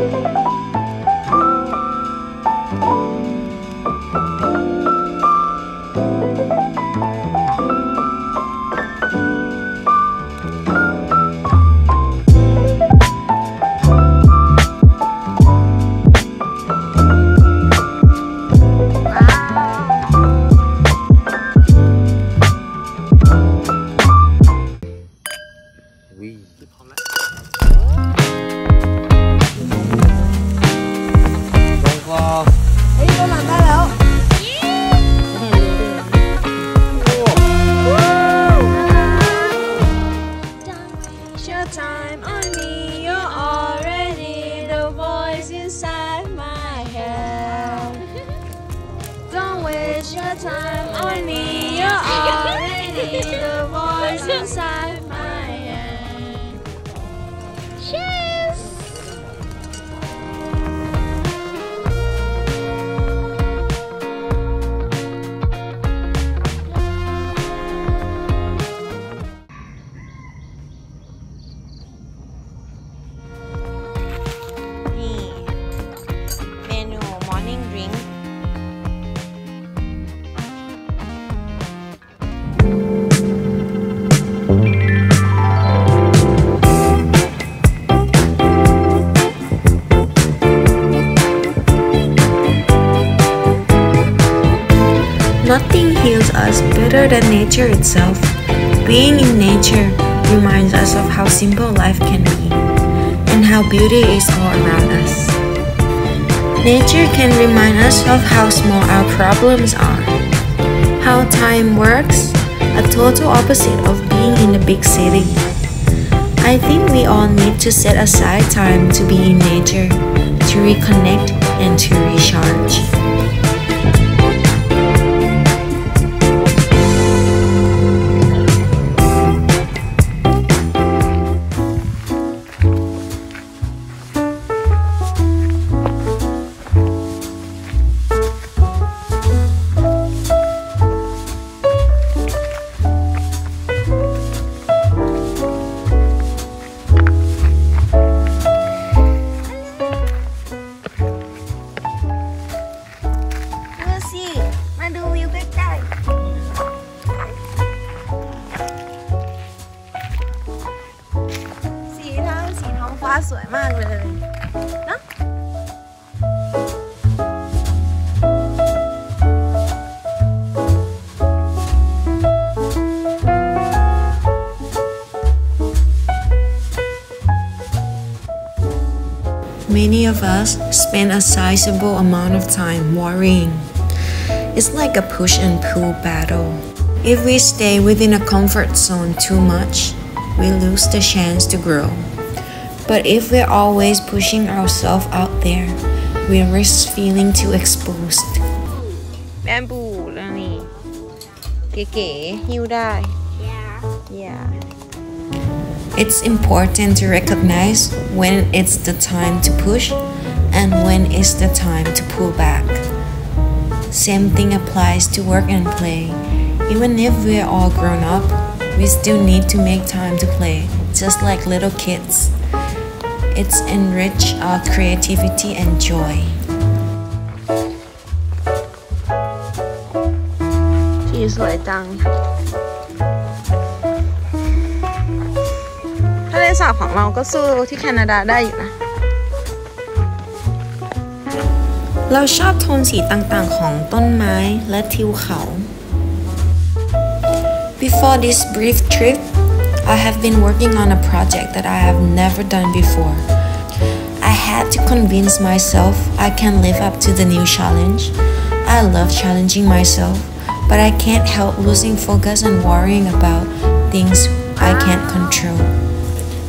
วิ time. On me, you're already the voice inside Nothing heals us better than nature itself. Being in nature reminds us of how simple life can be and how beauty is all around us. Nature can remind us of how small our problems are, how time works, a total opposite of being in a big city. I think we all need to set aside time to be in nature, to reconnect and to recharge. Many of us spend a sizable amount of time worrying. It's like a push and pull battle. If we stay within a comfort zone too much, we lose the chance to grow. But if we're always pushing ourselves out there, we risk feeling too exposed. แบมบูแล้วนี่ เก๋ๆหิ้วได้ yeah It's important to recognize when it's the time to push and when it's the time to pull back. Same thing applies to work and play. Even if we're all grown up, we still need to make time to play, just like little kids. It's enrich our creativity and joy. สีสวยจัง ทะเลสาบของเราก็สู้ที่แคนาดาได้อยู่นะ เราชอบโทนสีต่างๆของต้นไม้และทิวเขา Before this brief trip, I have been working on a project that I have never done before. I had to convince myself I can live up to the new challenge. I love challenging myself, but I can't help losing focus and worrying about things I can't control.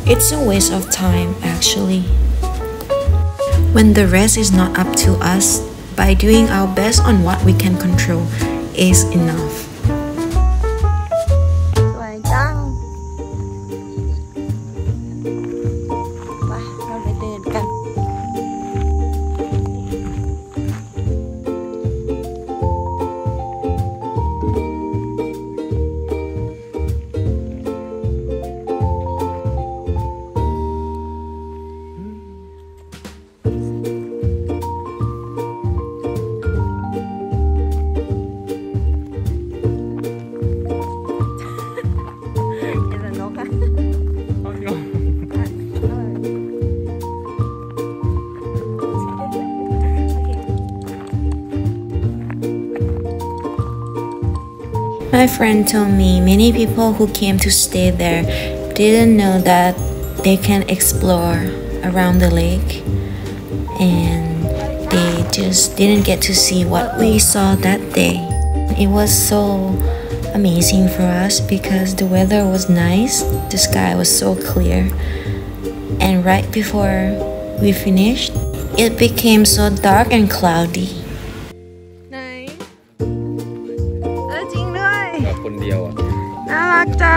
It's a waste of time, actually. When the rest is not up to us, by doing our best on what we can control is enough. My friend told me many people who came to stay there didn't know that they can explore around the lake and they just didn't get to see what we saw that day. It was so amazing for us because the weather was nice, the sky was so clear, and right before we finished, it became so dark and cloudy.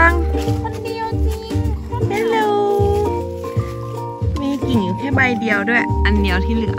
ารักจังคนเดียวจริงฮัลโหลมีกิ่งอยู่แค่ใบเดียวด้วย อันเดียวที่เหลือ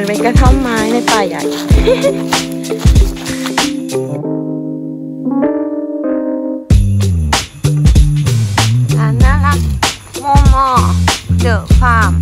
อนเป็นกระท่อมไม้ในป่าใหญ่ร้านน่ารักโมโมเดอะฟาร์ม